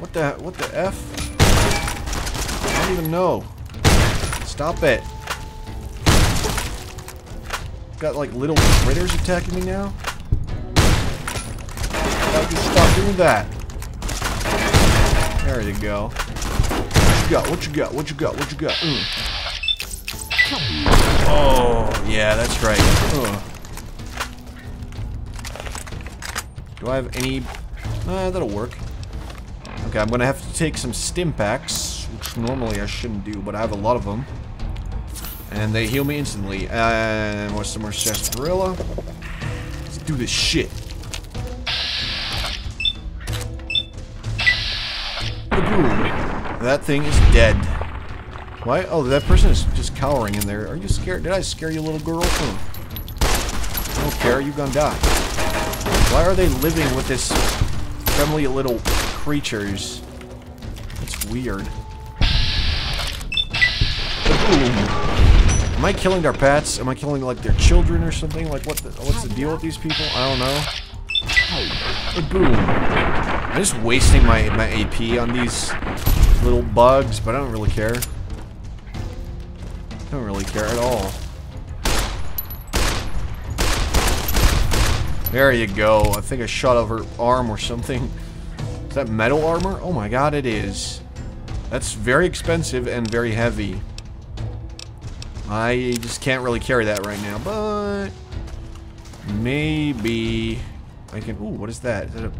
What the what the F? I don't even know. Stop it. Got like little critters attacking me now? Don't you stop doing that? There you go. What you got? What you got? What you got? What you got? Mm. Oh, yeah, that's right. Ugh. Do I have any... Uh, that'll work. Okay, I'm gonna have to take some stim packs, which normally I shouldn't do, but I have a lot of them. And they heal me instantly. And what's some more sarsaparilla? Let's do this shit. That thing is dead. Why? Oh, that person is just cowering in there. Are you scared? Did I scare you, little girl? Oh. I don't care. You're gonna die. Why are they living with this friendly little creatures? It's weird. Boom. Am I killing their pets? Am I killing like their children or something? Like what? The, what's the deal with these people? I don't know. Boom. I'm just wasting my my AP on these little bugs, but I don't really care. I don't really care at all. There you go. I think I shot over arm or something. Is that metal armor? Oh my god, it is. That's very expensive and very heavy. I just can't really carry that right now, but maybe I can. Ooh, what is that? Is that a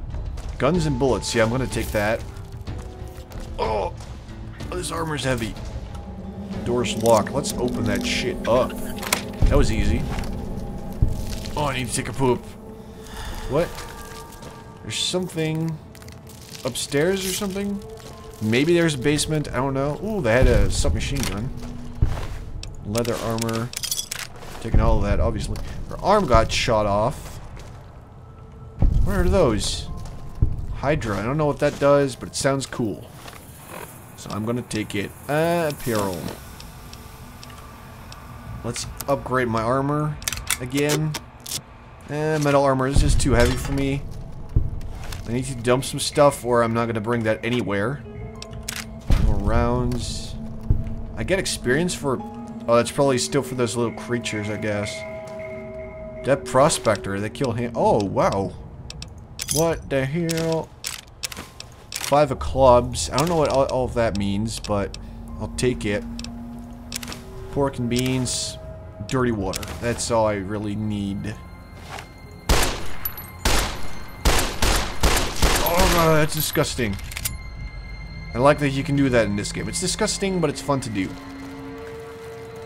guns and bullets? Yeah, I'm gonna take that. Oh, this armor's heavy. Door's locked. Let's open that shit up. That was easy. Oh, I need to take a poop. What? There's something upstairs or something? Maybe there's a basement. I don't know. Ooh, they had a submachine gun. Leather armor. Taking all of that, obviously. Her arm got shot off. Where are those? Hydra. I don't know what that does, but it sounds cool. So I'm gonna take it. Uh, apparel. Let's upgrade my armor again. Eh, metal armor is just too heavy for me. I need to dump some stuff or I'm not gonna bring that anywhere. More rounds. I get experience for... Oh, that's probably still for those little creatures, I guess. That prospector, they kill him. Oh, wow. What the hell? Five of clubs. I don't know what all, all of that means, but I'll take it. Pork and beans. Dirty water. That's all I really need. Oh, that's disgusting. I like that you can do that in this game. It's disgusting, but it's fun to do.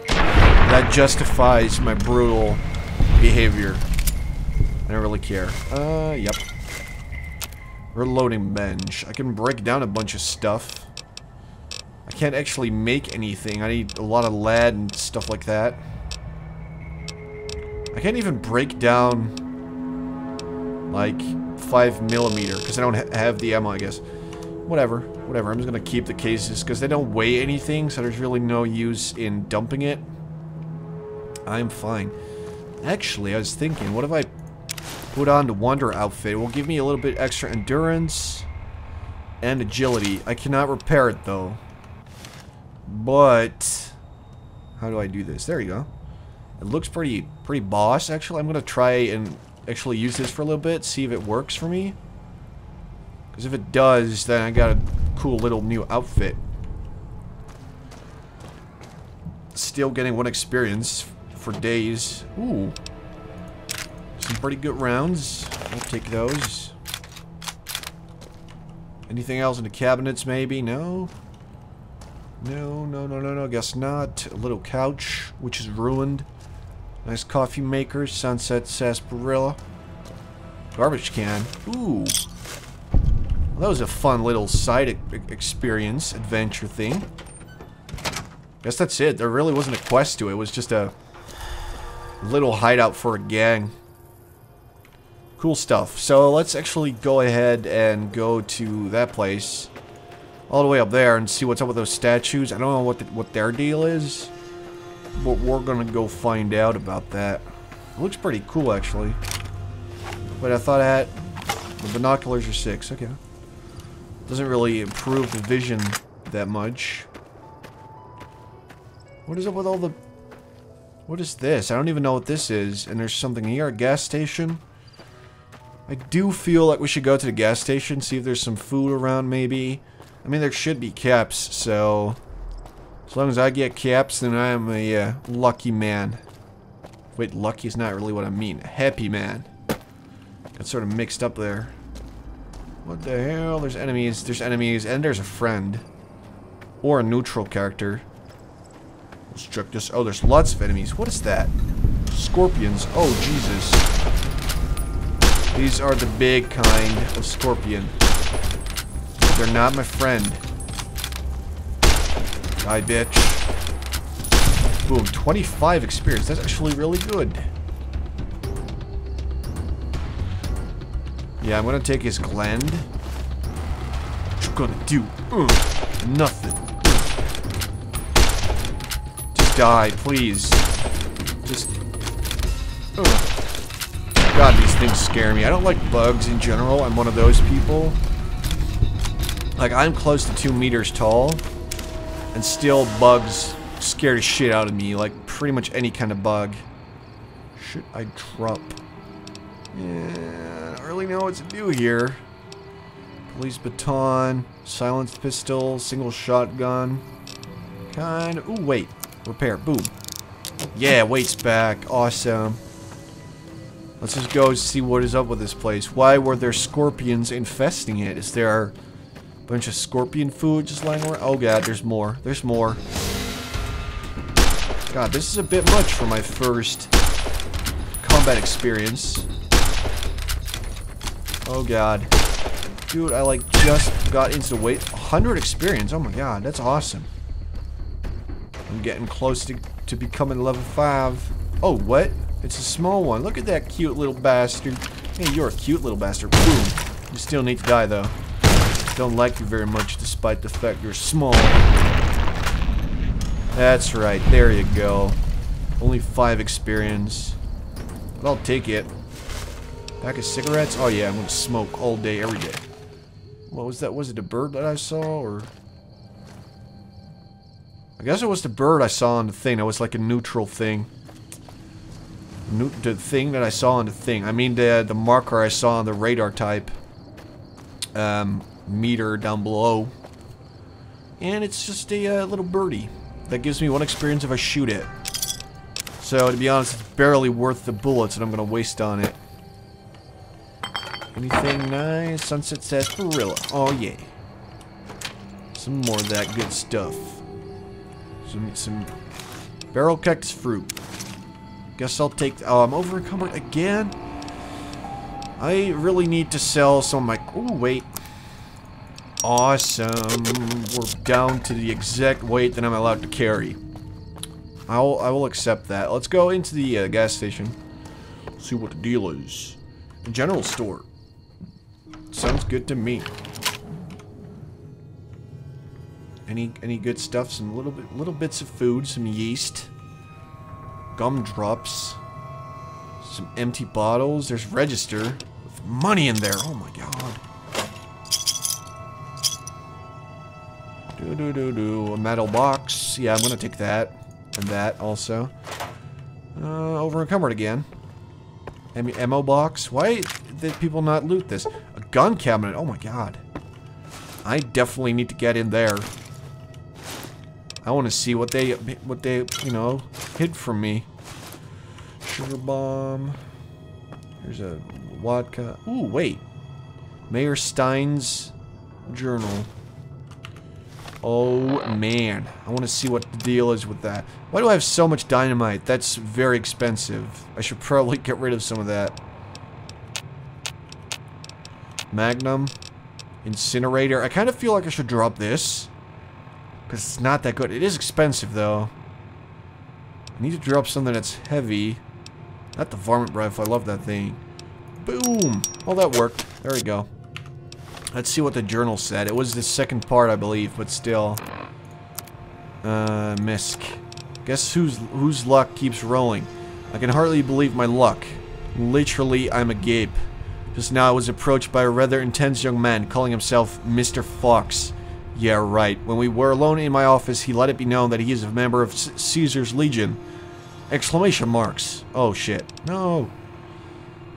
That justifies my brutal behavior. I don't really care. Uh, yep. Reloading bench. I can break down a bunch of stuff. I can't actually make anything. I need a lot of lead and stuff like that. I can't even break down like 5 millimeter because I don't ha have the ammo, I guess. Whatever. Whatever. I'm just going to keep the cases because they don't weigh anything, so there's really no use in dumping it. I'm fine. Actually, I was thinking, what if I put on the Wander outfit? It will give me a little bit extra endurance and agility. I cannot repair it, though. But, how do I do this? There you go. It looks pretty, pretty boss, actually. I'm going to try and actually use this for a little bit, see if it works for me. Because if it does, then I got a cool little new outfit. Still getting one experience for days. Ooh. Some pretty good rounds. I'll take those. Anything else in the cabinets, maybe? No? No, no, no, no, no, guess not. A little couch, which is ruined. Nice coffee maker, sunset sarsaparilla. Garbage can. Ooh. Well, that was a fun little side experience, adventure thing. Guess that's it. There really wasn't a quest to it. It was just a little hideout for a gang. Cool stuff. So let's actually go ahead and go to that place. All the way up there and see what's up with those statues. I don't know what the, what their deal is. But we're gonna go find out about that. It looks pretty cool, actually. But I thought I had... The binoculars are six. Okay. Doesn't really improve the vision that much. What is up with all the... What is this? I don't even know what this is. And there's something here, a gas station. I do feel like we should go to the gas station, see if there's some food around maybe. I mean, there should be caps, so... As long as I get caps, then I am a uh, lucky man. Wait, lucky is not really what I mean. Happy man. Got sort of mixed up there. What the hell? There's enemies, there's enemies, and there's a friend. Or a neutral character. Let's check this. Oh, there's lots of enemies. What is that? Scorpions. Oh, Jesus. These are the big kind of scorpion. They're not my friend. Die, bitch. Boom. 25 experience. That's actually really good. Yeah, I'm gonna take his Glend. What you gonna do? Uh, nothing. Just die, please. Just... Uh. God, these things scare me. I don't like bugs in general. I'm one of those people. Like, I'm close to two meters tall. And still, bugs scare the shit out of me. Like, pretty much any kind of bug. Should I drop? Yeah I really know what to do here. Police baton, silenced pistol, single shotgun. Kind of... Ooh, wait. Repair. Boom. Yeah, weight's back. Awesome. Let's just go see what is up with this place. Why were there scorpions infesting it? Is there bunch of scorpion food just lying around? Oh god, there's more. There's more. God, this is a bit much for my first combat experience. Oh god. Dude, I like just got into the weight. 100 experience. Oh my god, that's awesome. I'm getting close to, to becoming level 5. Oh, what? It's a small one. Look at that cute little bastard. Hey, you're a cute little bastard. Boom. You still need to die, though. Don't like you very much, despite the fact you're small. That's right. There you go. Only 5 experience. But I'll take it. Pack of cigarettes? Oh yeah, I'm gonna smoke all day, every day. What was that? Was it a bird that I saw, or... I guess it was the bird I saw on the thing. That was like a neutral thing. Ne the thing that I saw on the thing. I mean the, the marker I saw on the radar type. Um, meter down below. And it's just a uh, little birdie. That gives me one experience if I shoot it. So, to be honest, it's barely worth the bullets that I'm going to waste on it. Anything nice? Sunset sarsaparilla. Oh, yeah. Some more of that good stuff. Some, some barrel cactus fruit. Guess I'll take... Oh, I'm over encumbered again? I really need to sell some of my... Oh, wait. Awesome. We're down to the exact weight that I'm allowed to carry. I'll, I will accept that. Let's go into the uh, gas station. See what the deal is. General store. Sounds good to me. Any any good stuff? Some little bit little bits of food, some yeast, gumdrops, some empty bottles. There's register with money in there. Oh my god. Do do do do. A metal box. Yeah, I'm gonna take that and that also. Uh, over encumbered again. Ammo box. Why did people not loot this? A gun cabinet. Oh my god. I definitely need to get in there. I want to see what they, what they, you know, hid from me. Sugar bomb. There's a vodka. Ooh, wait. Mayor Steyn's journal. Oh, man. I want to see what the deal is with that. Why do I have so much dynamite? That's very expensive. I should probably get rid of some of that. Magnum. Incinerator. I kind of feel like I should drop this. Because it's not that good. It is expensive, though. I need to drop something that's heavy. Not the varmint rifle. I love that thing. Boom! Well, that worked. There we go. Let's see what the journal said. It was the second part, I believe, but still. Uh, misc. Guess whose whose luck keeps rolling. I can hardly believe my luck. Literally, I'm agape. Just now I was approached by a rather intense young man calling himself Mr. Fox. Yeah, right. When we were alone in my office, he let it be known that he is a member of C Caesar's Legion. Exclamation marks. Oh shit. No.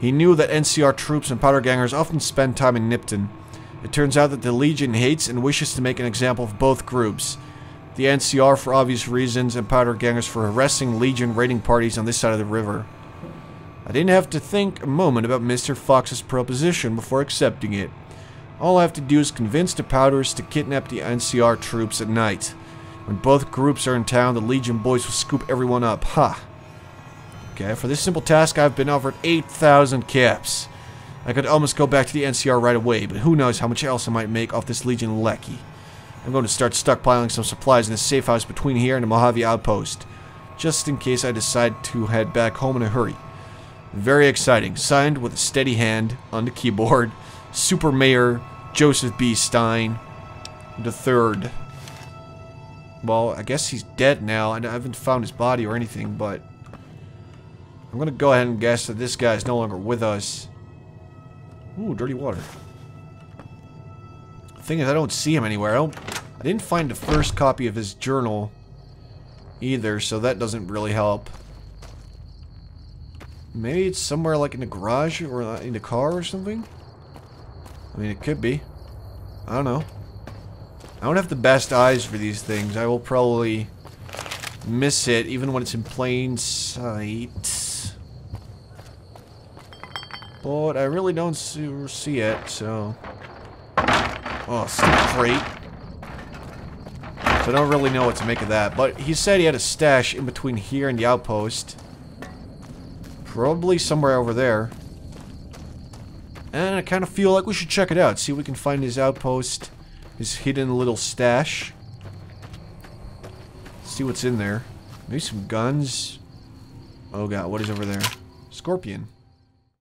He knew that NCR troops and powder gangers often spend time in Nipton. It turns out that the Legion hates and wishes to make an example of both groups. The NCR for obvious reasons and powder gangers for harassing Legion raiding parties on this side of the river. I didn't have to think a moment about Mr. Fox's proposition before accepting it. All I have to do is convince the Powders to kidnap the NCR troops at night. When both groups are in town, the Legion boys will scoop everyone up. Ha! Okay, for this simple task, I've been offered 8,000 caps. I could almost go back to the NCR right away, but who knows how much else I might make off this Legion lackey. I'm going to start stockpiling some supplies in the safe house between here and the Mojave outpost, just in case I decide to head back home in a hurry. Very exciting. Signed with a steady hand on the keyboard. Super Mayor Joseph B. Steyn the third. Well, I guess he's dead now. and I haven't found his body or anything, but... I'm gonna go ahead and guess that this guy is no longer with us. Ooh, dirty water. The thing is, I don't see him anywhere. I don't... I didn't find the first copy of his journal either, so that doesn't really help. Maybe it's somewhere like in the garage or uh, in the car or something? I mean, it could be. I don't know. I don't have the best eyes for these things. I will probably miss it even when it's in plain sight. But I really don't see it, so... Oh, crate. So I don't really know what to make of that. But he said he had a stash in between here and the outpost. Probably somewhere over there. And I kind of feel like we should check it out. See if we can find his outpost. His hidden little stash. See what's in there. Maybe some guns. Oh god, what is over there? Scorpion.